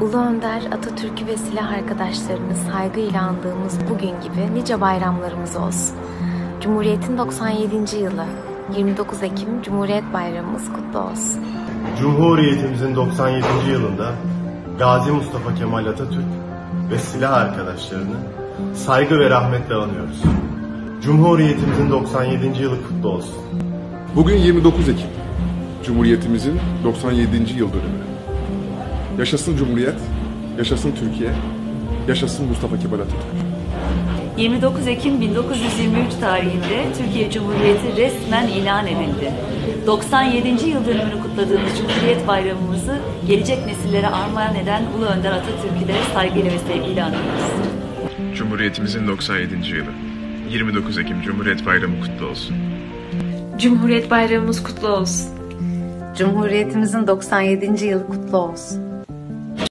Ulu Önder, Atatürk'ü ve silah arkadaşlarını saygıyla andığımız bugün gibi nice bayramlarımız olsun. Cumhuriyet'in 97. yılı, 29 Ekim Cumhuriyet Bayramımız kutlu olsun. Cumhuriyetimizin 97. yılında Gazi Mustafa Kemal Atatürk ve silah arkadaşlarını saygı ve rahmetle anıyoruz. Cumhuriyetimizin 97. yılı kutlu olsun. Bugün 29 Ekim. Cumhuriyetimizin 97. yıl dönümü. Yaşasın Cumhuriyet, yaşasın Türkiye, yaşasın Mustafa Kemal Atatürk. 29 Ekim 1923 tarihinde Türkiye Cumhuriyeti resmen ilan edildi. 97. yıl dönümünü kutladığımız Cumhuriyet Bayramımızı gelecek nesillere armağan eden Ulu Önder Atatürk'ü de saygıyla ve sevgiyle anıyoruz. Cumhuriyetimizin 97. yılı. 29 Ekim Cumhuriyet Bayramı kutlu olsun. Cumhuriyet Bayramımız kutlu olsun. Cumhuriyetimizin 97. yılı kutlu olsun.